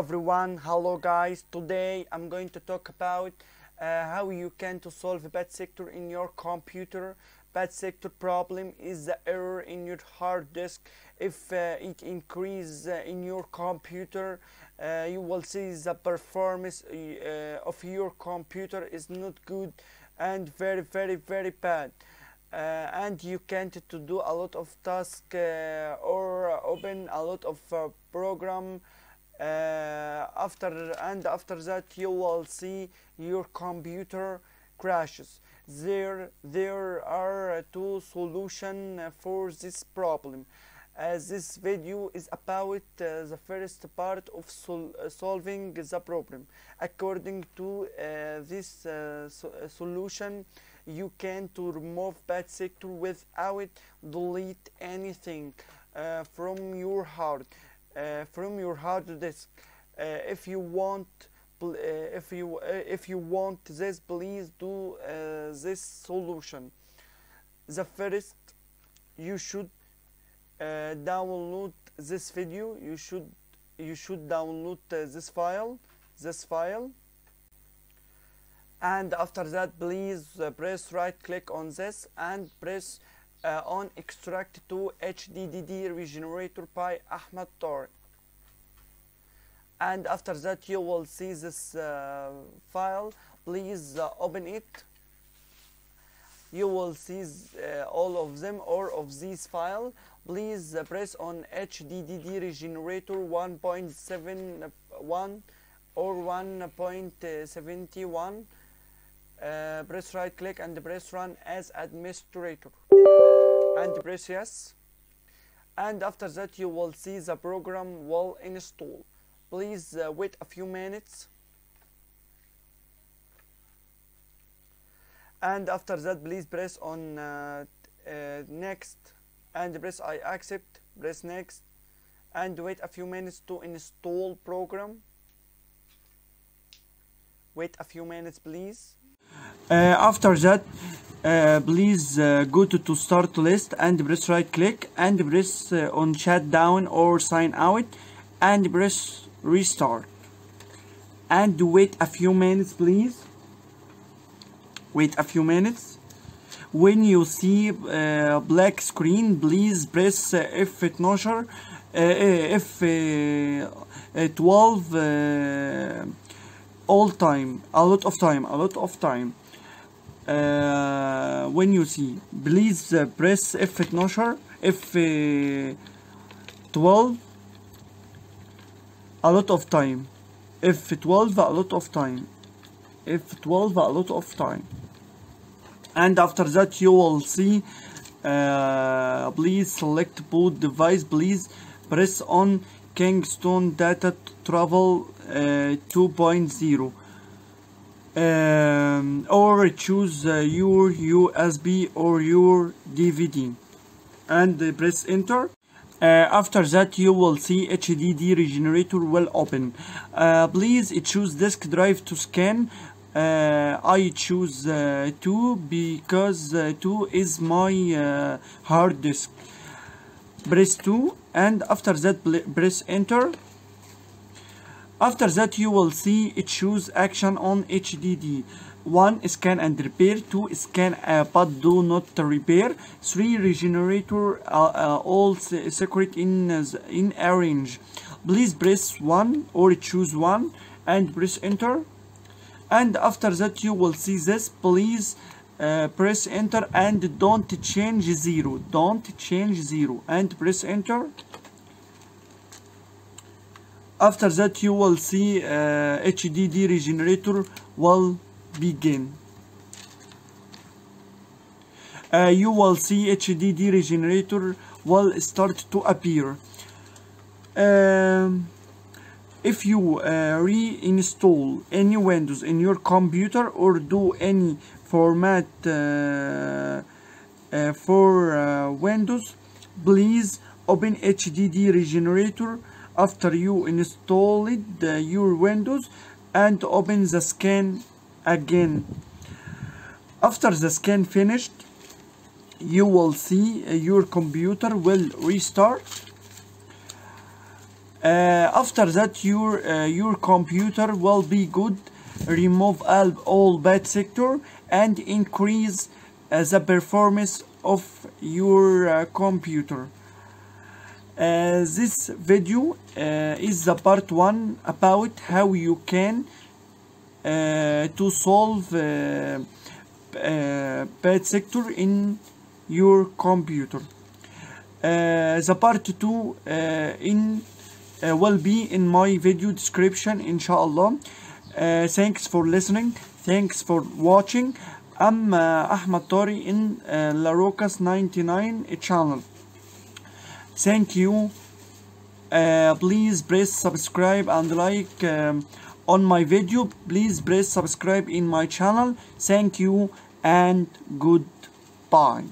everyone, hello guys. Today I'm going to talk about uh, how you can to solve bad sector in your computer. Bad sector problem is the error in your hard disk. If uh, it increase uh, in your computer, uh, you will see the performance uh, of your computer is not good and very very very bad. Uh, and you can't to do a lot of task uh, or open a lot of uh, program after and after that you will see your computer crashes. There there are two solutions for this problem. As this video is about uh, the first part of sol uh, solving the problem. According to uh, this uh, so solution you can to remove bad sector without delete anything uh, from your hard uh, from your hard disk. Uh, if you want uh, if you uh, if you want this please do uh, this solution. The first you should uh, download this video. You should you should download uh, this file this file. And after that please uh, press right click on this and press uh, on extract to HDDD regenerator by Ahmed Tarek and after that you will see this uh, file. Please uh, open it. You will see uh, all of them or of this file. Please uh, press on HDDD regenerator 1.71 or 1.71 uh, press right click and press run as administrator and press yes and after that you will see the program will install please uh, wait a few minutes. And after that please press on uh, uh, next. And press I accept press next. And wait a few minutes to install program. Wait a few minutes please after that uh, please uh, go to, to start list and press right click and press uh, on shut down or sign out and press restart. And wait a few minutes please. Wait a few minutes. When you see uh, black screen please press uh, F12 uh, F12 uh, all time a lot of time a lot of time. Uh, when you see please uh, press F12 F12 a lot of time. F12 a lot of time. F12 a lot of time. And after that you will see uh, please select boot device please press on Kingston data travel uh, 2.0 um, or choose uh, your USB or your DVD and uh, press enter. Uh, after that you will see HDD regenerator will open. Uh, please choose disk drive to scan. Uh, I choose uh, 2 because uh, 2 is my uh, hard disk. Press 2 and after that press enter after that you will see it choose action on HDD 1 scan and repair. 2 scan uh, but do not repair. 3 regenerator uh, uh, all sector in in arrange please press 1 or choose 1 and press enter. And after that you will see this. Please uh, press enter and don't change zero. Don't change zero and press enter after that you will see uh, HDD regenerator will begin. Uh, you will see HDD regenerator will start to appear. Um, if you uh, reinstall any windows in your computer or do any format uh, uh, for uh, windows please open HDD regenerator after you installed your windows and open the scan again. After the scan finished you will see your computer will restart. Uh, after that your uh, your computer will be good remove all, all bad sector and increase uh, the performance of your uh, computer uh, this video uh, is the part one about how you can uh, to solve uh, uh, bad sector in your computer. Uh, the part two uh, in uh, will be in my video description inshallah. Uh, thanks for listening. Thanks for watching. I'm uh, Ahmed Tarek in uh, Laroks 99 channel thank you. Uh, please press subscribe and like um, on my video. Please press subscribe in my channel. Thank you and goodbye